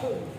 네.